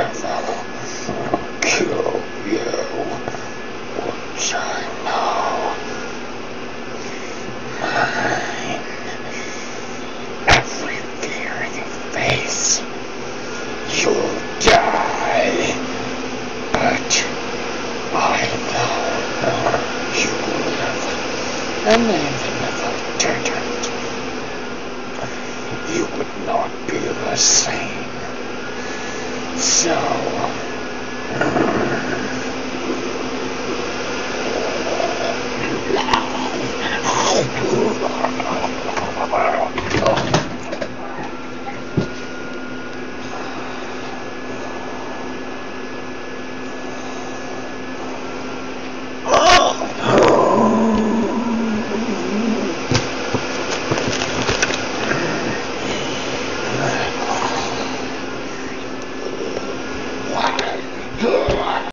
Channel. Kill you once I know mine. Every fear you face, you'll die. But I know you will live, and even if I didn't, you would not be the same. So,